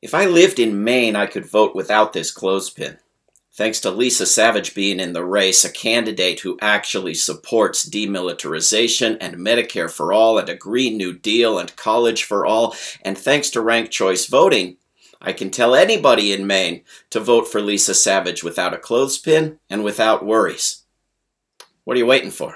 If I lived in Maine, I could vote without this clothespin. Thanks to Lisa Savage being in the race, a candidate who actually supports demilitarization and Medicare for all and a Green New Deal and college for all, and thanks to ranked choice voting, I can tell anybody in Maine to vote for Lisa Savage without a clothespin and without worries. What are you waiting for?